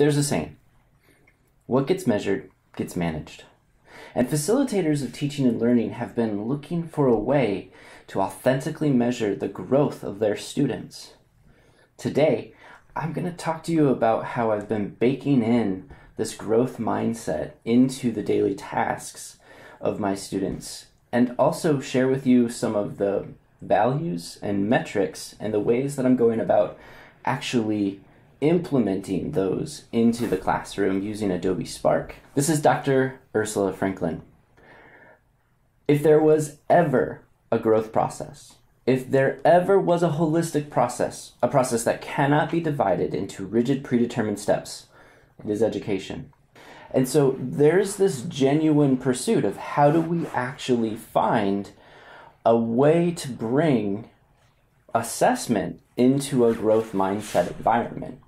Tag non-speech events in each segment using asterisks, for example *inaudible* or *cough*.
There's a saying what gets measured gets managed. And facilitators of teaching and learning have been looking for a way to authentically measure the growth of their students. Today, I'm going to talk to you about how I've been baking in this growth mindset into the daily tasks of my students and also share with you some of the values and metrics and the ways that I'm going about actually implementing those into the classroom using Adobe Spark. This is Dr. Ursula Franklin. If there was ever a growth process, if there ever was a holistic process, a process that cannot be divided into rigid predetermined steps, it is education. And so there's this genuine pursuit of how do we actually find a way to bring assessment into a growth mindset environment.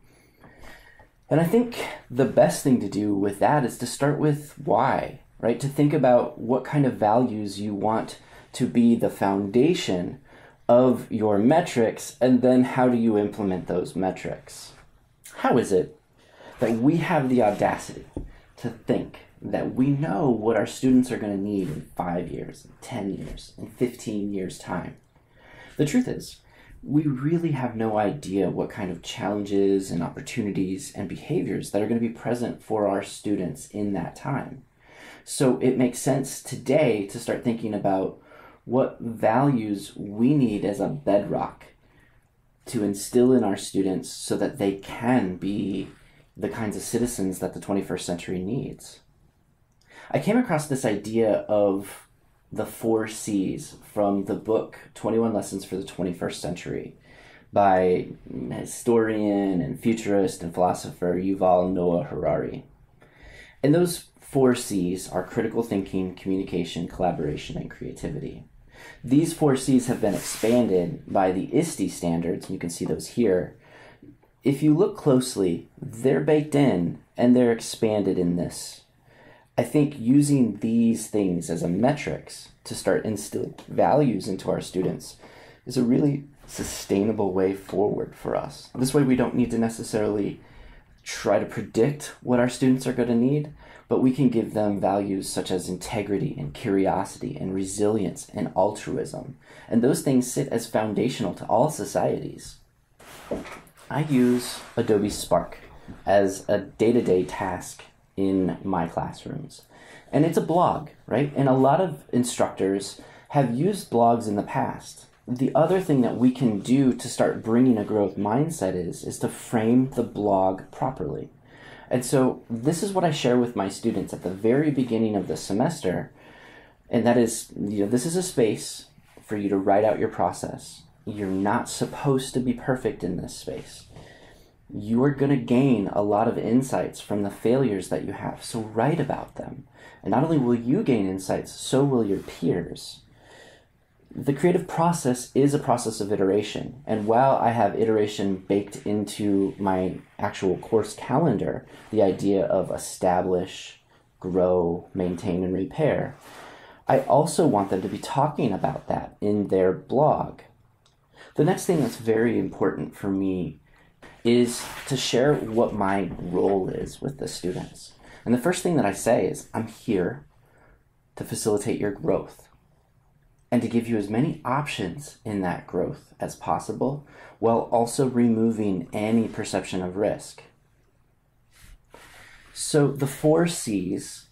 And I think the best thing to do with that is to start with why, right? To think about what kind of values you want to be the foundation of your metrics, and then how do you implement those metrics? How is it that we have the audacity to think that we know what our students are going to need in five years, in 10 years, in 15 years' time? The truth is, we really have no idea what kind of challenges and opportunities and behaviors that are going to be present for our students in that time. So it makes sense today to start thinking about what values we need as a bedrock to instill in our students so that they can be the kinds of citizens that the 21st century needs. I came across this idea of the four C's from the book 21 Lessons for the 21st Century by historian and futurist and philosopher Yuval Noah Harari. And those four C's are critical thinking, communication, collaboration, and creativity. These four C's have been expanded by the ISTE standards, and you can see those here. If you look closely, they're baked in and they're expanded in this I think using these things as a metrics to start instilling values into our students is a really sustainable way forward for us. This way, we don't need to necessarily try to predict what our students are going to need, but we can give them values such as integrity and curiosity and resilience and altruism. And those things sit as foundational to all societies. I use Adobe Spark as a day to day task in my classrooms. And it's a blog, right? And a lot of instructors have used blogs in the past. The other thing that we can do to start bringing a growth mindset is is to frame the blog properly. And so this is what I share with my students at the very beginning of the semester. And that is, you know, this is a space for you to write out your process. You're not supposed to be perfect in this space you are going to gain a lot of insights from the failures that you have. So write about them. And not only will you gain insights, so will your peers. The creative process is a process of iteration. And while I have iteration baked into my actual course calendar, the idea of establish, grow, maintain, and repair, I also want them to be talking about that in their blog. The next thing that's very important for me is to share what my role is with the students. And the first thing that I say is I'm here to facilitate your growth and to give you as many options in that growth as possible while also removing any perception of risk. So the four C's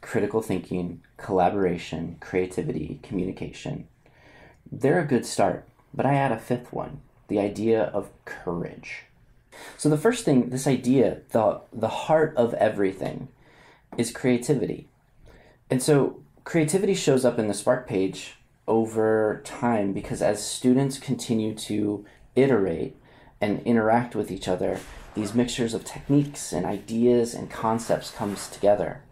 critical thinking, collaboration, creativity, communication they're a good start, but I add a fifth one the idea of courage. So the first thing, this idea, the the heart of everything, is creativity. And so creativity shows up in the Spark page over time because as students continue to iterate and interact with each other, these mixtures of techniques and ideas and concepts comes together.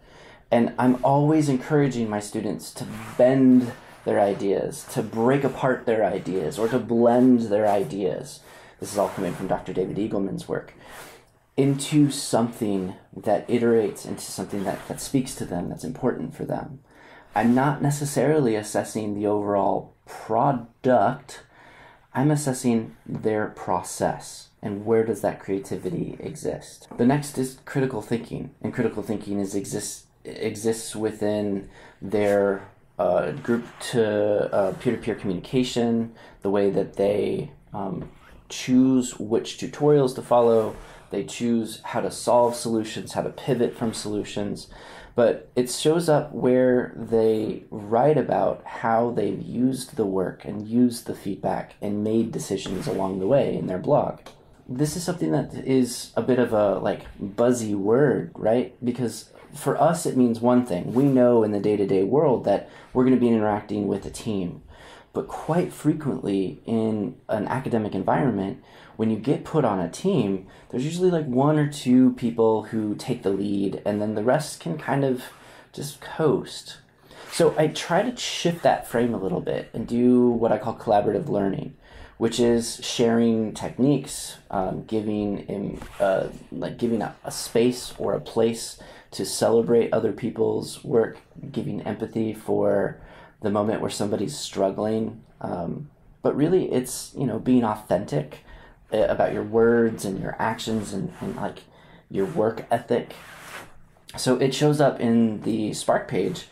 And I'm always encouraging my students to bend their ideas, to break apart their ideas, or to blend their ideas this is all coming from Dr. David Eagleman's work, into something that iterates into something that, that speaks to them, that's important for them. I'm not necessarily assessing the overall product, I'm assessing their process. and where does that creativity exist? The next is critical thinking, and critical thinking is exists exists within their uh, group to uh, peer-to-peer communication, the way that they um, choose which tutorials to follow, they choose how to solve solutions, how to pivot from solutions, but it shows up where they write about how they've used the work and used the feedback and made decisions along the way in their blog this is something that is a bit of a like buzzy word, right? Because for us it means one thing. We know in the day-to-day world that we're going to be interacting with a team. But quite frequently in an academic environment, when you get put on a team, there's usually like one or two people who take the lead and then the rest can kind of just coast. So I try to shift that frame a little bit and do what I call collaborative learning which is sharing techniques, um, giving in, uh, like giving a, a, space or a place to celebrate other people's work, giving empathy for the moment where somebody's struggling. Um, but really, it's you know being authentic uh, about your words and your actions and, and like your work ethic. So it shows up in the Spark page.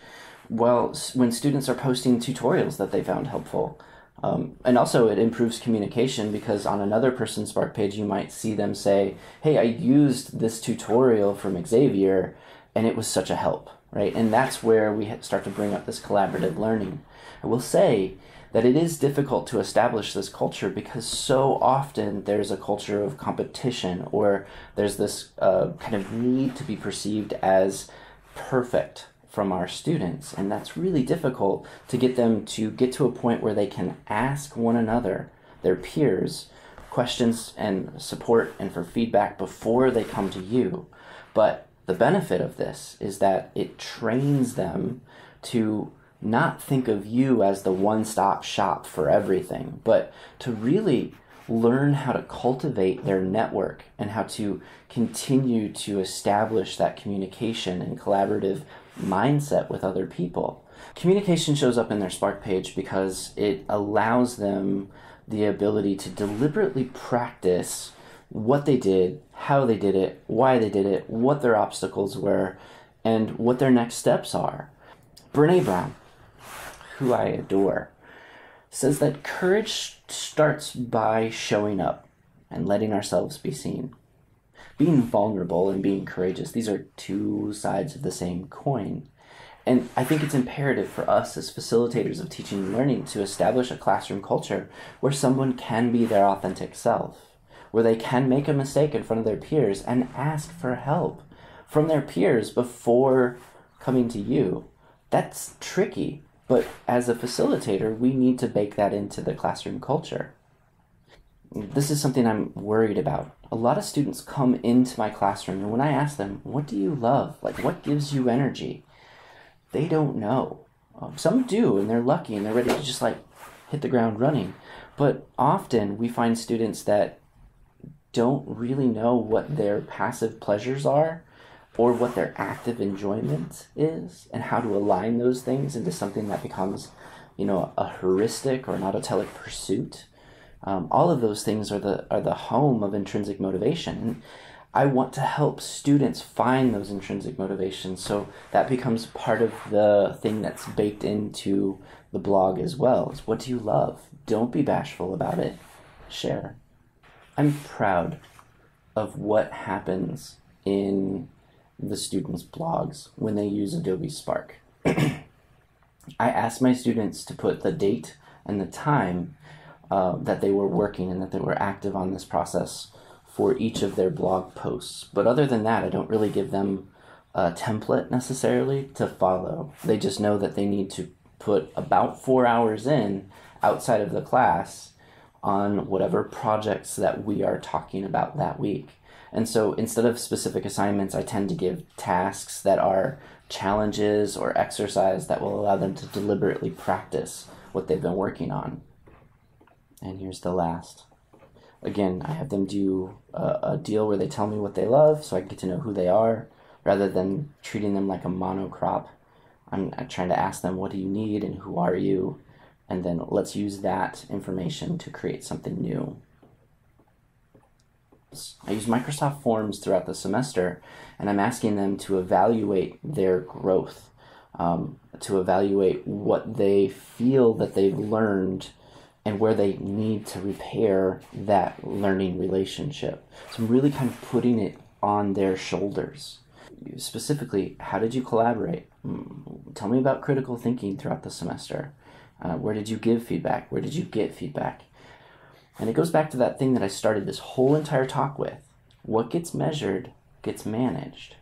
Well, when students are posting tutorials that they found helpful, um, and also, it improves communication because on another person's Spark page, you might see them say, Hey, I used this tutorial from Xavier and it was such a help, right? And that's where we start to bring up this collaborative learning. I will say that it is difficult to establish this culture because so often there's a culture of competition or there's this uh, kind of need to be perceived as perfect from our students. And that's really difficult to get them to get to a point where they can ask one another, their peers, questions and support and for feedback before they come to you. But the benefit of this is that it trains them to not think of you as the one stop shop for everything, but to really learn how to cultivate their network and how to continue to establish that communication and collaborative mindset with other people. Communication shows up in their Spark page because it allows them the ability to deliberately practice what they did, how they did it, why they did it, what their obstacles were, and what their next steps are. Brene Brown, who I adore, says that courage starts by showing up and letting ourselves be seen being vulnerable and being courageous, these are two sides of the same coin. And I think it's imperative for us as facilitators of teaching and learning to establish a classroom culture where someone can be their authentic self, where they can make a mistake in front of their peers and ask for help from their peers before coming to you. That's tricky, but as a facilitator, we need to bake that into the classroom culture. This is something I'm worried about a lot of students come into my classroom and when I ask them, what do you love? Like, what gives you energy? They don't know. Um, some do, and they're lucky and they're ready to just like hit the ground running. But often we find students that don't really know what their passive pleasures are or what their active enjoyment is and how to align those things into something that becomes, you know, a heuristic or an autotelic pursuit. Um, all of those things are the are the home of intrinsic motivation. And I want to help students find those intrinsic motivations, so that becomes part of the thing that's baked into the blog as well. Is what do you love? Don't be bashful about it. Share. I'm proud of what happens in the students' blogs when they use Adobe Spark. *clears throat* I ask my students to put the date and the time uh, that they were working and that they were active on this process for each of their blog posts. But other than that, I don't really give them a template necessarily to follow. They just know that they need to put about four hours in outside of the class on whatever projects that we are talking about that week. And so instead of specific assignments, I tend to give tasks that are challenges or exercise that will allow them to deliberately practice what they've been working on. And here's the last. Again, I have them do a, a deal where they tell me what they love so I get to know who they are rather than treating them like a monocrop. I'm, I'm trying to ask them, what do you need and who are you? And then let's use that information to create something new. I use Microsoft Forms throughout the semester, and I'm asking them to evaluate their growth, um, to evaluate what they feel that they've learned and where they need to repair that learning relationship. So I'm really kind of putting it on their shoulders. Specifically, how did you collaborate? Mm, tell me about critical thinking throughout the semester. Uh, where did you give feedback? Where did you get feedback? And it goes back to that thing that I started this whole entire talk with. What gets measured gets managed.